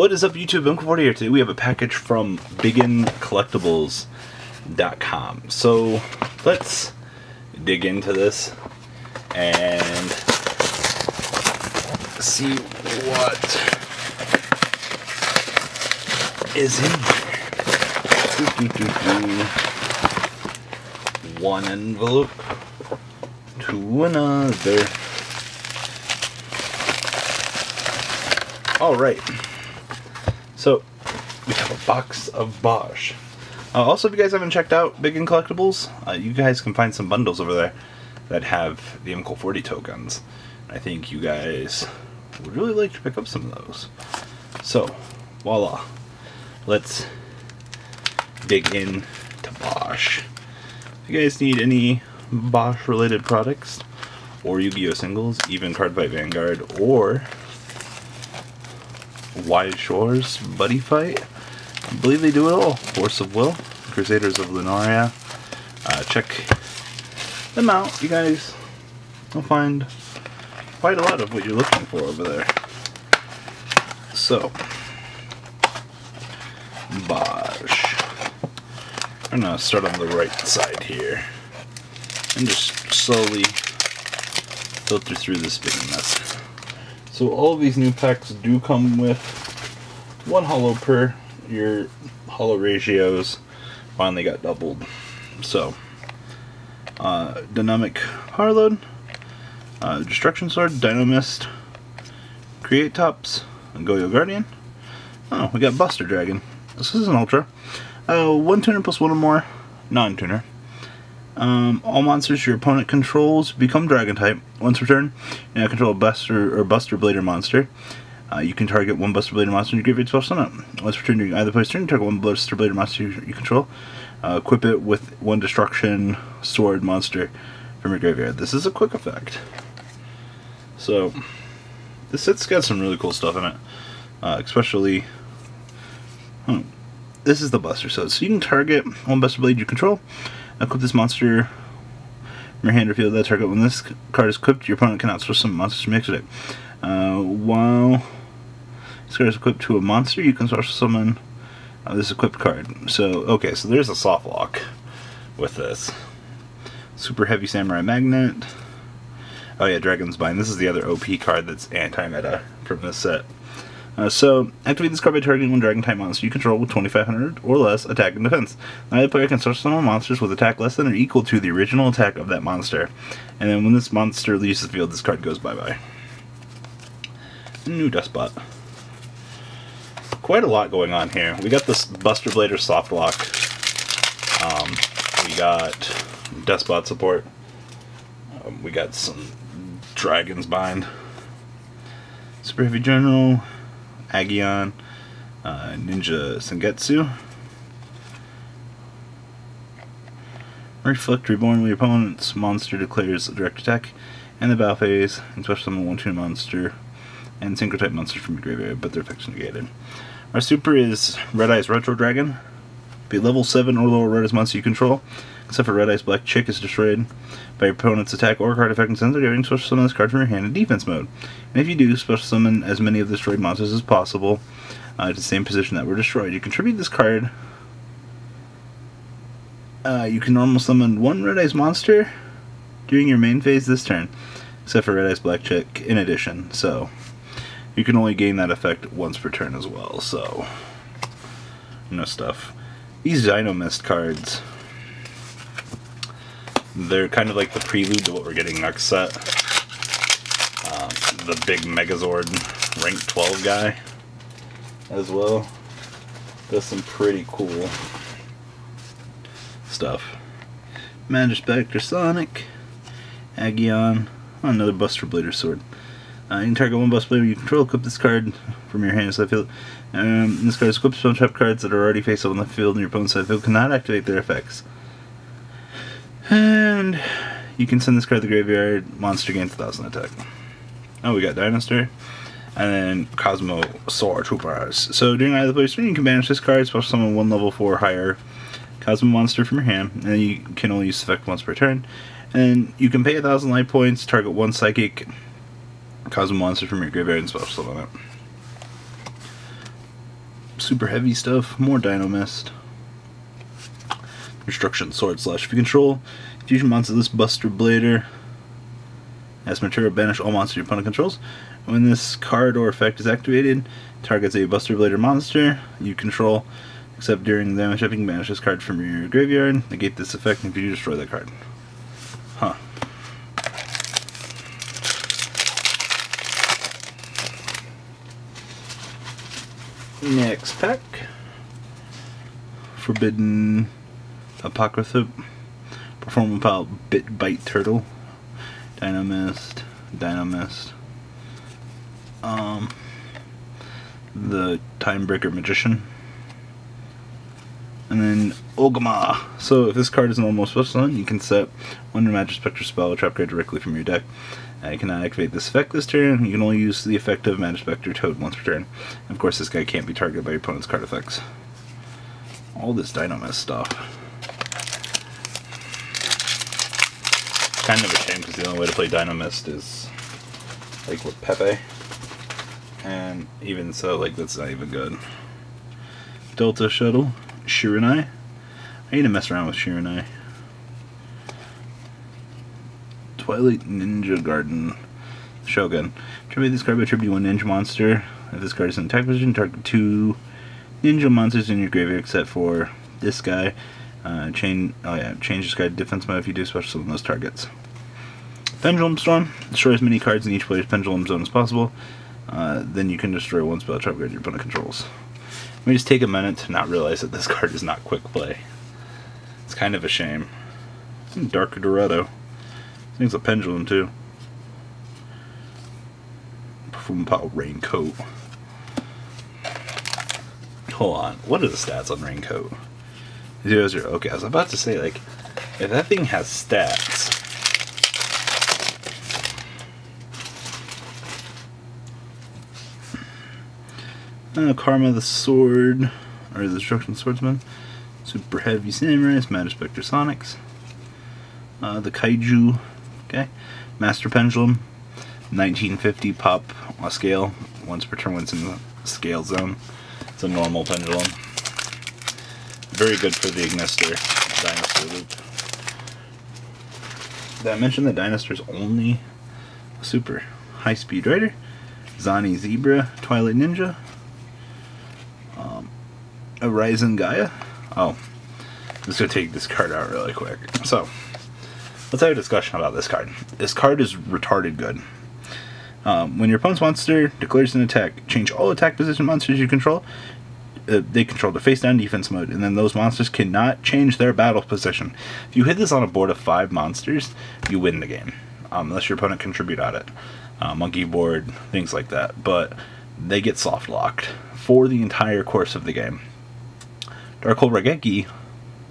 What is up, YouTube? Uncle here. Today we have a package from BigNCollectibles.com. So let's dig into this and see what is in here. One envelope to another. All right. So we have a box of BOSH. Uh, also, if you guys haven't checked out BigNCollectibles, uh, you guys can find some bundles over there that have the MKohl40 tokens. I think you guys would really like to pick up some of those. So, voila. Let's dig in to BOSH. If you guys need any BOSH related products, or Yu-Gi-Oh singles, even Cardfight Vanguard, or Wide Shores Buddy Fight. I believe they do it all. Force of Will, Crusaders of Lunaria. Uh, check them out. You guys You'll find quite a lot of what you're looking for over there. So, BOSH. I'm gonna start on the right side here and just slowly filter through this big mess. So all of these new packs do come with one holo per. Your holo ratios finally got doubled. So, uh, Dynamic Power uh, Destruction Sword, Dinomist, Create Tops, and Goyo Guardian. Oh, we got Buster Dragon. This is an Ultra. Uh, one tuner plus one or more non-tuner. Um, all monsters your opponent controls become Dragon type. Once per turn, you now control a Buster or Buster Blader monster. Uh, you can target one Buster Blader monster in your graveyard special summon. Once per turn, during either player's turn, target one Buster Blader monster you, you control. Uh, equip it with one Destruction Sword monster from your graveyard. This is a quick effect. So, this set's got some really cool stuff in it. Uh, especially, hmm, this is the Buster. So, so you can target one Buster Blade you control. Equip this monster from your hand or field that target. When this card is equipped, your opponent cannot switch some monsters to mix it. Uh, while this card is equipped to a monster, you can special summon uh, this equipped card. So, okay, so there's a soft lock with this. Super Heavy Samurai Magnet. Oh yeah, Dragon's Bind. This is the other OP card that's anti-meta from this set. Uh, so, activate this card by targeting one Dragon type monster you control with 2500 or less attack and defense. Neither player can search summon monsters with attack less than or equal to the original attack of that monster. And then when this monster leaves the field, this card goes bye bye. New Dustbot. Quite a lot going on here. We got this Buster Blader soft lock. Um, we got Dustbot support. Um, we got some Dragon's Bind. Super Heavy General. Agion, uh, Ninja Sengetsu. Reflect Reborn your opponent's monster declares a direct attack and the battle phase, and special summon one two monster and synchro type monsters from your graveyard, but their effects negated. Our super is Red Eyes Retro Dragon. Be level 7 or lower Red Eyes monster you control, except for Red Eyes Black Chick is destroyed by your opponent's attack or card effect and sends during special summon this card from your hand in defense mode. And if you do, special summon as many of the destroyed monsters as possible uh, to the same position that were destroyed. You contribute this card. Uh, you can normal summon one Red Eyes monster during your main phase this turn, except for Red Eyes Black Chick in addition. So, you can only gain that effect once per turn as well. So, no stuff. These Dynamist cards they're kind of like the prelude to what we're getting next set. Um, the big Megazord rank 12 guy as well. Does some pretty cool stuff. Majespecter Sonic, Agion, oh, another Buster Blader sword. Uh, you can target one Buster Blader you control, equip this card from your hand side field. Um, this card is equips some trap cards that are already face up on the field and your opponent's side field cannot activate their effects. And you can send this card to the graveyard, monster gains 1000 attack. Oh, we got Dinosaur. And then Kozmo Soar Troopers. So during either player's turn, you can banish this card, special summon one level 4 higher Kozmo monster from your hand, and then you can only use the effect once per turn. And you can pay thousand life points, target one psychic Kozmo monster from your graveyard, and special summon it. super heavy stuff, more Dinomist. Destruction Sword Slash. If you control fusion monster this Buster Blader, as material, banish all monsters your opponent controls. When this card or effect is activated, targets a Buster Blader monster you control, except during the damage, can banish this card from your graveyard, negate this effect, if you destroy that card. Huh. Next pack. Forbidden Apocrypha. Performapal Bit Bite Turtle. Dinomist. Dinomist. Um, the Timebreaker Magician. And then Ogama. So if this card is almost special summon, you can set one Majespecter spell or trap card directly from your deck. Uh, you cannot activate this effect this turn. You can only use the effect of Majespecter Toad once per turn. And of course, this guy can't be targeted by your opponent's card effects. All this Dinomist stuff. Kind of a shame because the only way to play Dinomist is like with Pepe. And even so, like that's not even good. Delta Shuttle, Shiranui. I need to mess around with Shiranui. Twilight Ninja Garden Shogun. Tribute this card by tribute one ninja monster. If this card is in attack position, target two ninja monsters in your graveyard except for this guy. Uh, chain, oh yeah, change this guy to defense mode if you do special summon those targets. Pendulum Storm destroy as many cards in each player's pendulum zone as possible. Uh, then you can destroy one spell trap card your opponent controls. Let me just take a minute to not realize that this card is not quick play. It's kind of a shame. Dark Dorado think it's a pendulum too. Performapal Raincoat. Hold on. What are the stats on Raincoat? Zero zero. Okay, I was about to say like if that thing has stats. Uh, Karma the Sword, or the Destruction Swordsman, Super Heavy Samurai, Majespecter Sonics, uh, the Kaiju Okay, Master Pendulum, 1950 pop on a scale, once per turn once in the scale zone. It's a normal pendulum. Very good for the Ignister Dynasty loop. Did I mention that Dynastor is only super high speed rider? Zany Zebra, Twilight Ninja, um, Gaia. Oh, I'm just gonna take this card out really quick. So, let's have a discussion about this card. This card is retarded good. Um, when your opponent's monster declares an attack, change all attack position monsters you control. Uh, they control the face down defense mode, and then those monsters cannot change their battle position. If you hit this on a board of five monsters, you win the game, um, unless your opponent contribute on it. Uh, monkey board, things like that. But they get soft locked for the entire course of the game. Dark-Hole Raigeki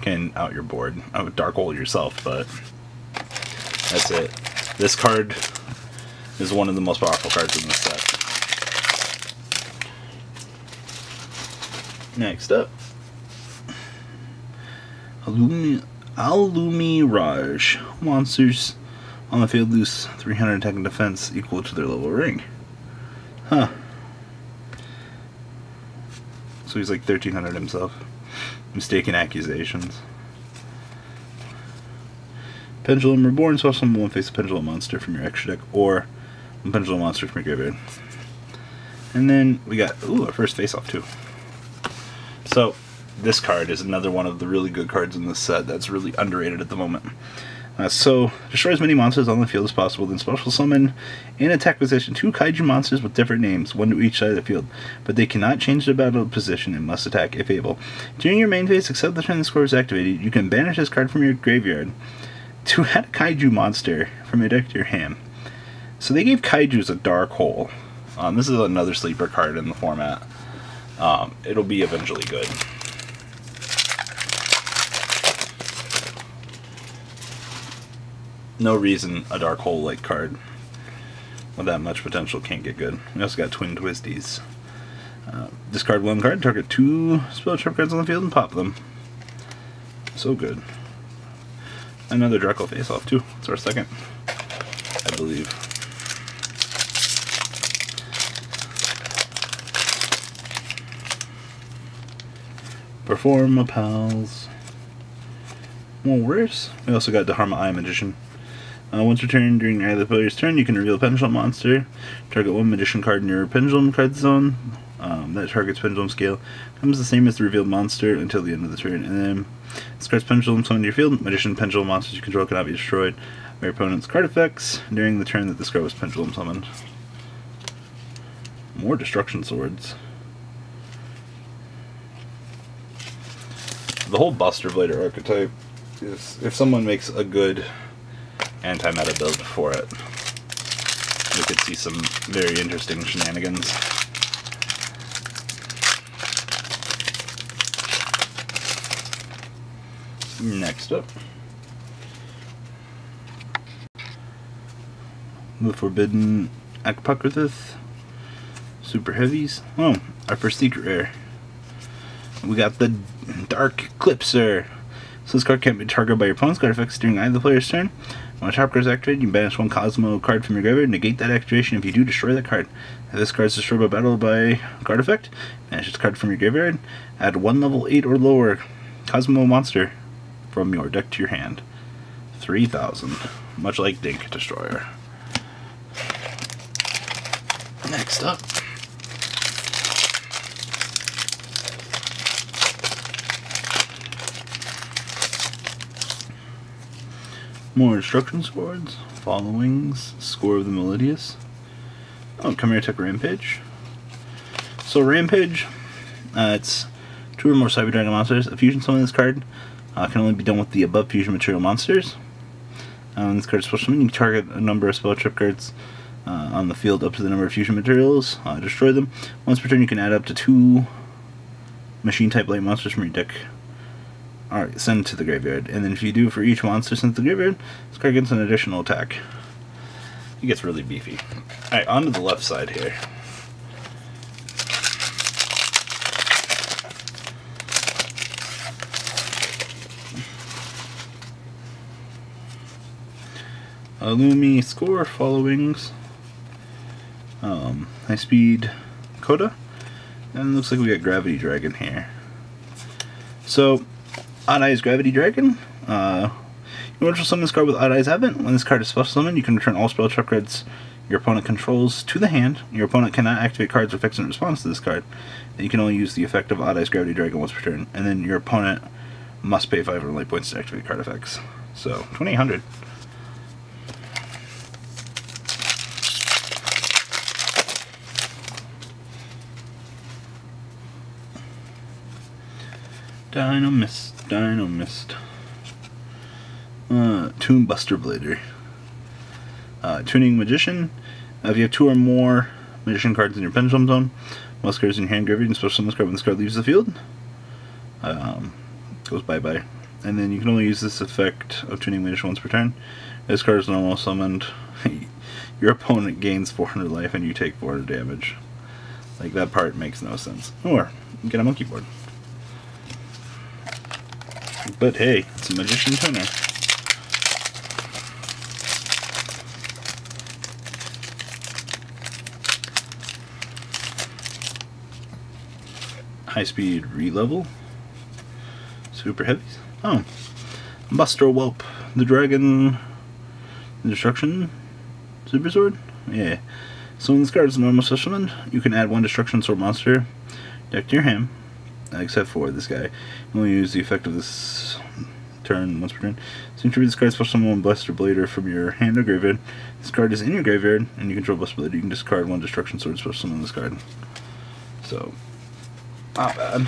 can out your board. I would Dark-Hole yourself, but that's it. This card is one of the most powerful cards in this set. Next up, Alumi, Raj. Monsters on the field lose 300 attack and defense equal to their level ring. Huh. So he's like 1300 himself. Mistaken accusations. Pendulum Reborn, so summon one face a Pendulum monster from your extra deck, or one Pendulum monster from your graveyard. And then we got, ooh, our first face off too. So, this card is another one of the really good cards in this set that's really underrated at the moment. Uh, so, destroy as many monsters on the field as possible, then special summon in attack position two kaiju monsters with different names, one to each side of the field. But they cannot change their battle position and must attack if able. During your main phase, except the turn the score is activated, you can banish this card from your graveyard to add a kaiju monster from your deck to your hand. So they gave kaijus a dark hole. Um, this is another sleeper card in the format. Um, it'll be eventually good. No reason a dark hole like card with that much potential can't get good. We also got twin twisties. Uh, discard one card, target two spell trap cards on the field, and pop them. So good another Draco face off too. It's our second, I believe. Performapals. More worse. We also got Dharma Eye Magician. Uh, once returned during either player's turn, you can reveal a Pendulum monster. Target one Magician card in your Pendulum card zone. Um, that target's Pendulum scale comes the same as the revealed monster until the end of the turn. And then this card's Pendulum summoned your field. Magician Pendulum monsters you control cannot be destroyed by your opponent's card effects during the turn that this card was Pendulum summoned. More Destruction Swords. The whole Buster Blader archetype is, if someone makes a good anti-meta build for it, we could see some very interesting shenanigans. Next up, the Forbidden Apocryphus Super Heavies. Oh, our first secret rare. We got the Dark Eclipser. So this card can't be targeted by your opponent's card effects during either player's turn. When a top card is activated, you banish one Kozmo card from your graveyard, negate that activation. If you do, destroy that card. If this card is destroyed by battle by card effect, banish this card from your graveyard. Add one level 8 or lower Kozmo monster from your deck to your hand. 3,000. Much like Dink Destroyer. Next up. More instruction swords. Followings. Score of the Melodious. Oh, come here, Tech Rampage. So Rampage, uh, it's two or more Cyber Dragon monsters. A fusion summon this card uh, can only be done with the above fusion material monsters. Um, this card is special summon. You target a number of spell trip cards uh, on the field up to the number of fusion materials. Uh, destroy them. Once per turn, you can add up to two machine type light monsters from your deck. Alright, send to the graveyard. And then if you do for each monster sent to the graveyard, this card gets an additional attack. It gets really beefy. Alright, on to the left side here. Illumi score followings. Um, high speed Coda. And looks like we got Gravity Dragon here. So, Odd Eyes Gravity Dragon. Uh, you to summon this card with Odd Eyes Advent. When this card is special summoned, you can return all spell check cards your opponent controls to the hand. Your opponent cannot activate cards or effects in response to this card. And you can only use the effect of Odd Eyes Gravity Dragon once per turn. And then your opponent must pay 500 light points to activate card effects. So, 2800. Dinomist, Dinomist. Uh, Tune Buster Blader. Uh, tuning Magician. Uh, if you have two or more Magician cards in your Pendulum Zone, most cards in your hand graveyard, and special summon this card when this card leaves the field. Um, goes bye bye. And then you can only use this effect of Tuning Magician once per turn. This card is normal summoned. your opponent gains 400 life and you take 400 damage. Like, that part makes no sense. Or, get a monkey board. But hey, it's a magician tuner. High speed re-level. Super heavies. Oh. Buster Whelp. The dragon destruction super sword? Yeah. So when this card is normal summon, you can add one destruction sword monster deck to your hand except for this guy. You only use the effect of this turn once per turn. So you this card special summon Buster Blader from your hand or graveyard. This card is in your graveyard, and you control Buster Blader. You can discard one Destruction Sword special summon this card. So, not bad.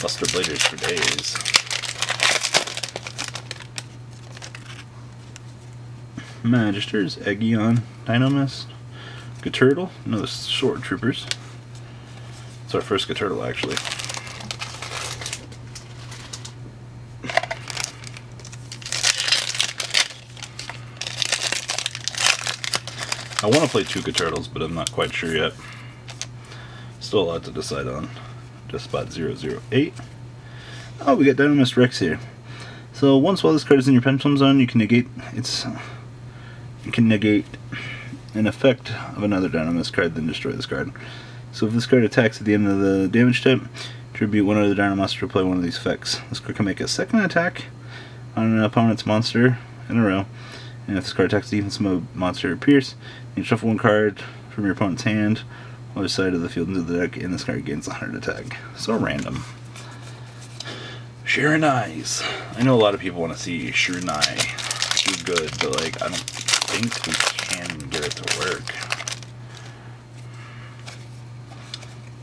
Buster Bladers for days. Magisters, Eggion, Dinomist, Gaturtle, another Sword Troopers. It's our first turtle actually. I want to play two Turtles, but I'm not quite sure yet. Still a lot to decide on. Just spot 008. Oh, we got Dinomist Rex here. So once while this card is in your pendulum zone, you can negate its you can negate an effect of another Dinomist card, then destroy this card. So if this card attacks at the end of the damage step, Tribute one of the Dino Monster to play one of these effects. This card can make a second attack on an opponent's monster in a row. And if this card attacks defense mode monster appears, you shuffle one card from your opponent's hand, other side of the field into the deck, and this card gains 100 attack. So random. Shiranuis. I know a lot of people want to see Shiranui do good, but like I don't think we can get it to work.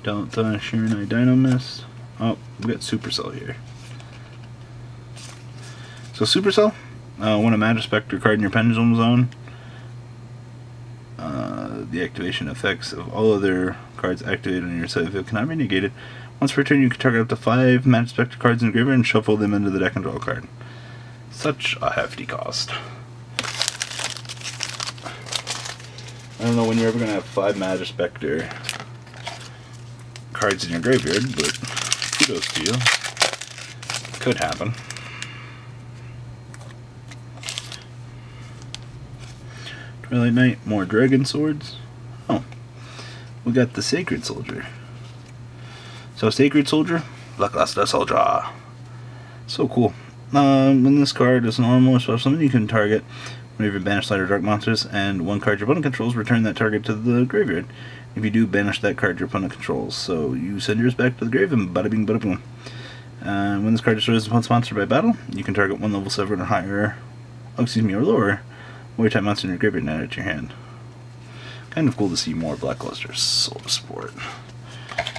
Don't uh, Shiranui Dino Mist. Oh, we got Supercell here. So Supercell, uh, when a Majespecter card in your Pendulum Zone, uh, the activation effects of all other cards activated on your side field cannot be negated. Once per turn, you can target up to five Majespecter cards in the graveyard and shuffle them into the deck and draw a card. Such a hefty cost. I don't know when you're ever going to have five Majespecter cards in your graveyard, but kudos to you. Could happen. Twilight Knight, more Dragon Swords. Oh, we got the Sacred Soldier. So Sacred Soldier, Blackluster Soldier. So cool. Um, when this card is normal or special summon, you can target one of your light or dark monsters, and one card your opponent controls, return that target to the graveyard. If you do, banish that card your opponent controls. So you send yours back to the grave and bada bing bada boom. Uh, when this card destroys opponent's monster by battle, you can target one level 7 or higher, oh, excuse me, or lower, warrior type monster in your graveyard and add it to your hand. Kind of cool to see more Blackluster Soul Sport.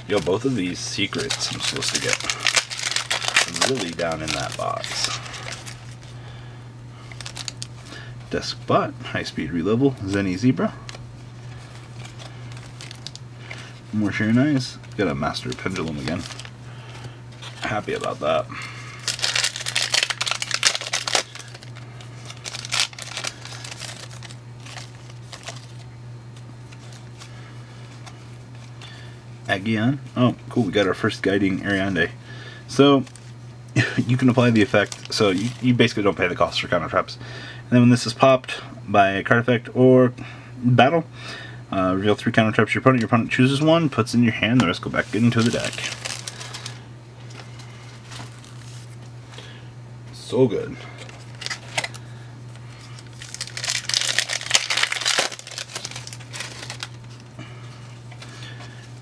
Yo, both of these secrets I'm supposed to get really down in that box. Deskbot, high speed relevel, Zany Zebra. More Shiranuis. Got a Master Pendulum again. Happy about that. Agion. Oh, cool. We got our first guiding Ariadne. So, you can apply the effect. So, you, you basically don't pay the cost for counter traps. And then when this is popped by a card effect or battle, uh, reveal three counter traps your opponent. Your opponent chooses one, puts in your hand, the rest go back into the deck. So good.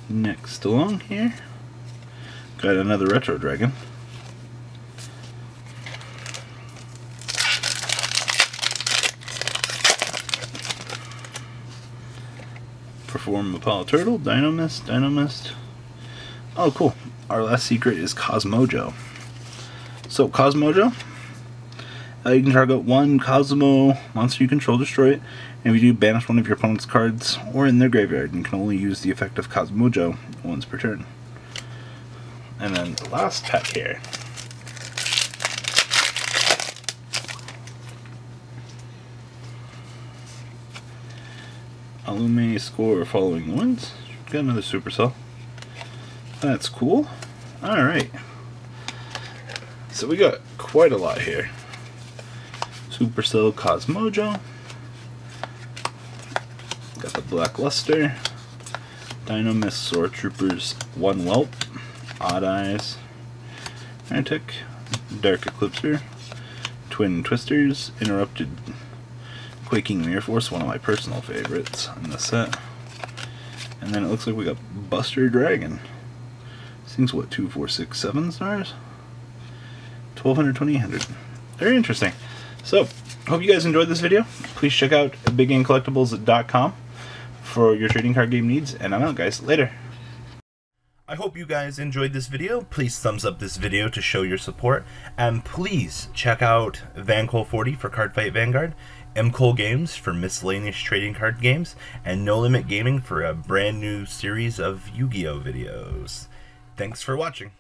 Next along here, got another Retro Dragon. Perform Apollo Turtle, Dinomist, Dinomist. Oh, cool. Our last secret is Kozmojo. So, Kozmojo, uh, you can target one Kozmo monster you control, destroy it, and if you do, banish one of your opponent's cards or in their graveyard. You can only use the effect of Kozmojo once per turn. And then the last pack here. Alume score following the winds. Got another supercell. That's cool. Alright. So we got quite a lot here. Supercell Kozmojo. Got the Black Luster. Dinomist Sword Troopers 1 Whelp. Odd Eyes. Antic. Dark Eclipser. Twin Twisters. Interrupted Quaking Mirror Force, one of my personal favorites in the set. And then it looks like we got Buster Dragon. This thing's what, 2, 4, 6, 7 stars? 1200, 2800. Very interesting. So, hope you guys enjoyed this video. Please check out bigncollectibles.com for your trading card game needs. And I'm out, guys. Later. I hope you guys enjoyed this video. Please thumbs up this video to show your support. And please check out VanCole40 for Cardfight Vanguard. MCole Games for miscellaneous trading card games, and No Limit Gaming for a brand new series of Yu Gi Oh videos. Thanks for watching.